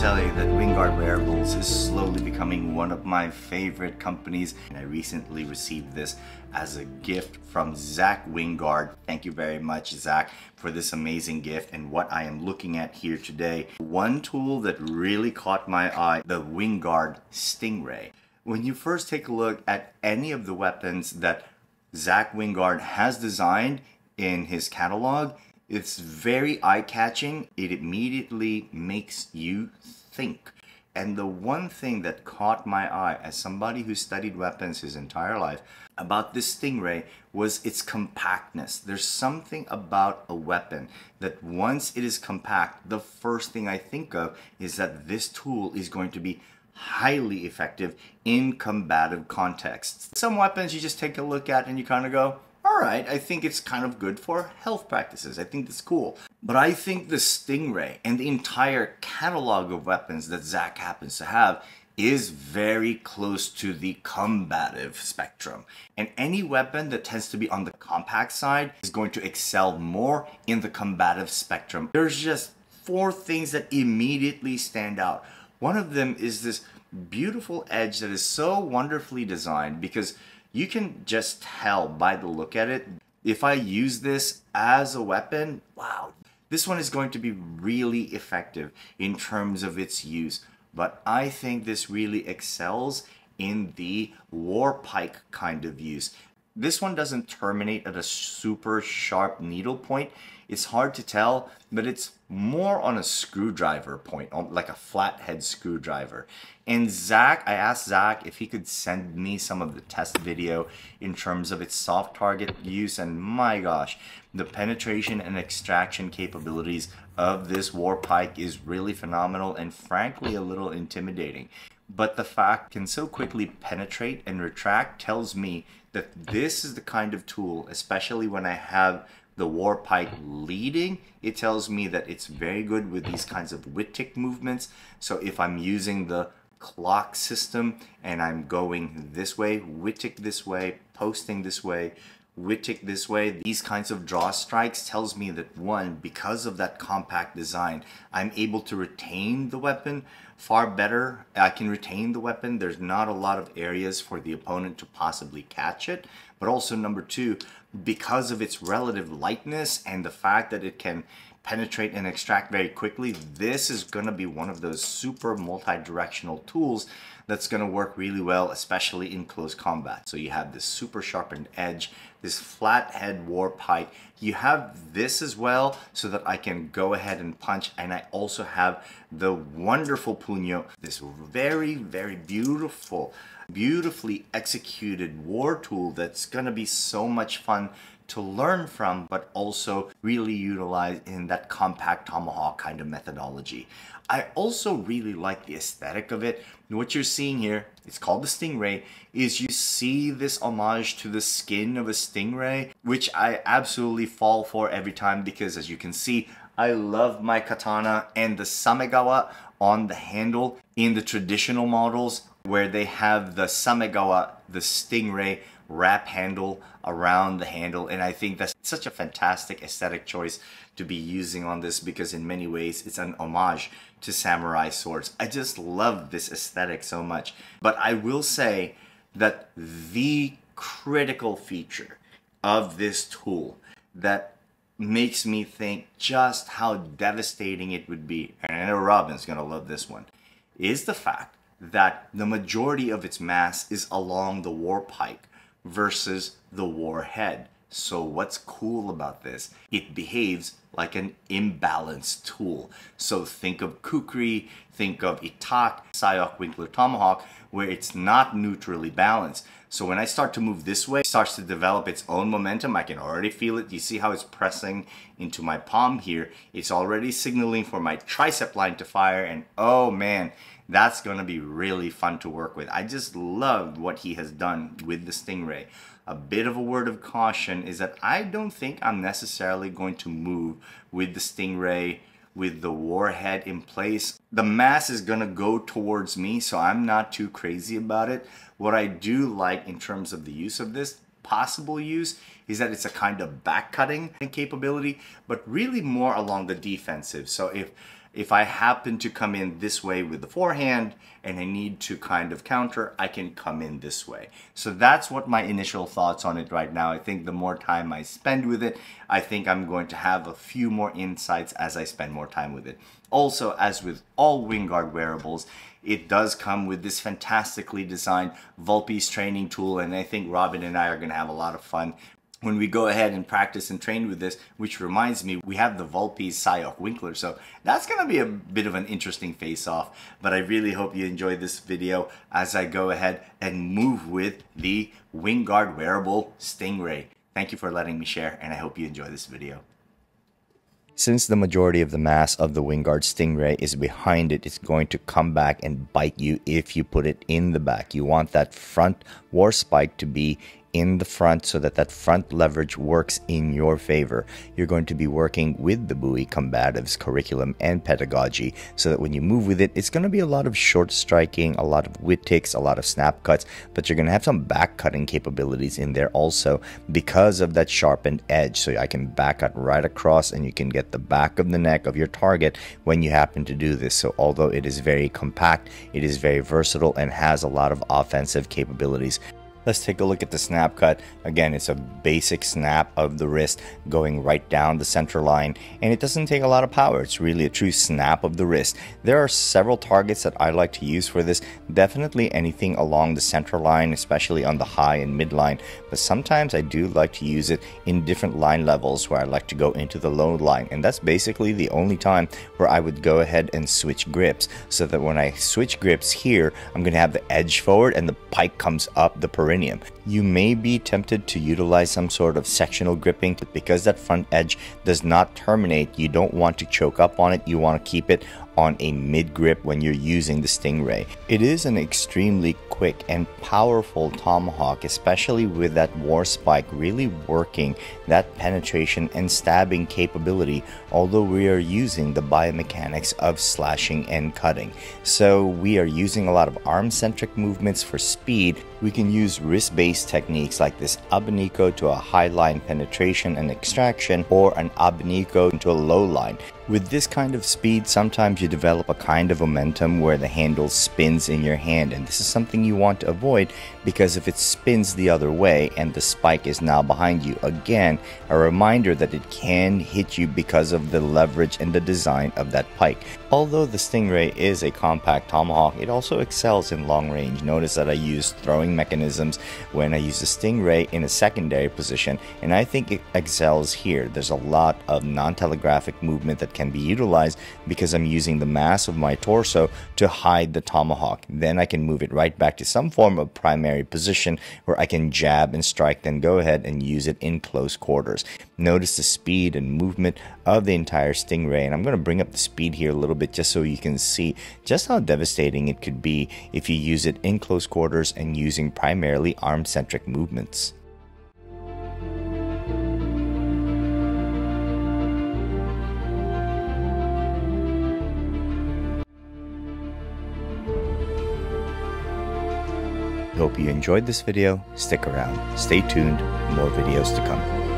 tell you that Wingard Wearables is slowly becoming one of my favorite companies and I recently received this as a gift from Zac Wingard. Thank you very much Zac for this amazing gift and what I am looking at here today. One tool that really caught my eye, the Wingard Stingray. When you first take a look at any of the weapons that Zac Wingard has designed in his catalog, it's very eye-catching. It immediately makes you think. And the one thing that caught my eye as somebody who studied weapons his entire life about this Stingray was its compactness. There's something about a weapon that once it is compact, the first thing I think of is that this tool is going to be highly effective in combative contexts. Some weapons you just take a look at and you kind of go, all right, I think it's kind of good for health practices. I think it's cool. But I think the Stingray and the entire catalog of weapons that Zac happens to have is very close to the combative spectrum. And any weapon that tends to be on the compact side is going to excel more in the combative spectrum. There's just four things that immediately stand out. One of them is this beautiful edge that is so wonderfully designed because you can just tell by the look at it. If I use this as a weapon, wow, this one is going to be really effective in terms of its use. But I think this really excels in the war pike kind of use. This one doesn't terminate at a super sharp needle point. It's hard to tell, but it's more on a screwdriver point, like a flathead screwdriver. And Zac, I asked Zac if he could send me some of the test video in terms of its soft target use, and my gosh, the penetration and extraction capabilities of this war pike is really phenomenal and frankly a little intimidating. But the fact can so quickly penetrate and retract tells me that this is the kind of tool, especially when I have the war pike leading, it tells me that it's very good with these kinds of witik movements. So if I'm using the clock system and I'm going this way, witik this way, posting this way, witik this way, these kinds of draw strikes tells me that one, because of that compact design, I'm able to retain the weapon far better. I can retain the weapon. There's not a lot of areas for the opponent to possibly catch it. But also number two, because of its relative lightness and the fact that it can penetrate and extract very quickly, this is going to be one of those super multi-directional tools that's going to work really well, especially in close combat. So you have this super sharpened edge, this flat head war pike. You have this as well so that I can go ahead and punch. And I also have the wonderful puño, this very, very beautiful, beautifully executed war tool that's going to be so much fun to learn from, but also really utilize in that compact tomahawk kind of methodology. I also really like the aesthetic of it. What you're seeing here, it's called the Stingray, is you see this homage to the skin of a stingray, which I absolutely fall for every time because as you can see, I love my katana and the samegawa on the handle in the traditional models where they have the samegawa, the stingray wrap handle around the handle and I think that's such a fantastic aesthetic choice to be using on this because in many ways it's an homage to samurai swords. I just love this aesthetic so much. But I will say that the critical feature of this tool that makes me think just how devastating it would be, and I know Robin's gonna love this one, is the fact that the majority of its mass is along the war pike versus the warhead. So what's cool about this? It behaves like an imbalanced tool. So think of Kukri, think of Itak, Sayoc, Winkler, Tomahawk, where it's not neutrally balanced. So when I start to move this way, it starts to develop its own momentum. I can already feel it. You see how it's pressing into my palm here. It's already signaling for my tricep line to fire and oh man, that's going to be really fun to work with. I just love what he has done with the Stingray. A bit of a word of caution is that I don't think I'm necessarily going to move with the Stingray with the warhead in place. The mass is gonna go towards me, so I'm not too crazy about it. What I do like in terms of the use of this, possible use, is that it's a kind of back cutting capability, but really more along the defensive. So if if I happen to come in this way with the forehand and I need to kind of counter, I can come in this way. So that's what my initial thoughts on it right now. I think the more time I spend with it, I think I'm going to have a few more insights as I spend more time with it. Also, as with all Wingard wearables, it does come with this fantastically designed Vulpes training tool and I think Robin and I are going to have a lot of fun when we go ahead and practice and train with this, which reminds me, we have the Vulpes Sayoc Winkler, so that's going to be a bit of an interesting face-off, but I really hope you enjoyed this video as I go ahead and move with the Wingard wearable Stingray. Thank you for letting me share, and I hope you enjoy this video. Since the majority of the mass of the Wingard Stingray is behind it, it's going to come back and bite you if you put it in the back. You want that front war spike to be in the front so that that front leverage works in your favor. You're going to be working with the Bowie combatives curriculum and pedagogy so that when you move with it, it's going to be a lot of short striking, a lot of whip ticks, a lot of snap cuts, but you're going to have some back cutting capabilities in there also because of that sharpened edge. So I can back cut right across and you can get the back of the neck of your target when you happen to do this. So although it is very compact, it is very versatile and has a lot of offensive capabilities. Let's take a look at the snap cut. Again, it's a basic snap of the wrist going right down the center line, and it doesn't take a lot of power. It's really a true snap of the wrist. There are several targets that I like to use for this. Definitely anything along the center line, especially on the high and mid line, but sometimes I do like to use it in different line levels where I like to go into the low line, and that's basically the only time where I would go ahead and switch grips so that when I switch grips here, I'm going to have the edge forward and the pike comes up the perimeter You may be tempted to utilize some sort of sectional gripping because that front edge does not terminate. You don't want to choke up on it. You want to keep it on a mid grip when you're using the Stingray. It is an extremely quick and powerful tomahawk, especially with that war spike really working that penetration and stabbing capability, although we are using the biomechanics of slashing and cutting. So we are using a lot of arm-centric movements for speed. We can use wrist-based techniques like this abanico to a high line penetration and extraction or an abanico to a low line. With this kind of speed, sometimes you develop a kind of momentum where the handle spins in your hand, and this is something you want to avoid because if it spins the other way and the spike is now behind you, again, a reminder that it can hit you because of the leverage and the design of that pike. Although the Stingray is a compact tomahawk, it also excels in long range. Notice that I use throwing mechanisms when I use the Stingray in a secondary position, and I think it excels here. There's a lot of non-telegraphic movement that can be utilized because I'm using the mass of my torso to hide the tomahawk. Then I can move it right back to some form of primary position where I can jab and strike, then go ahead and use it in close quarters. Notice the speed and movement of the entire Stingray, and I'm going to bring up the speed here a little bit just so you can see just how devastating it could be if you use it in close quarters and using primarily arm-centric movements. Hope you enjoyed this video. Stick around. Stay tuned. More videos to come.